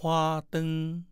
花灯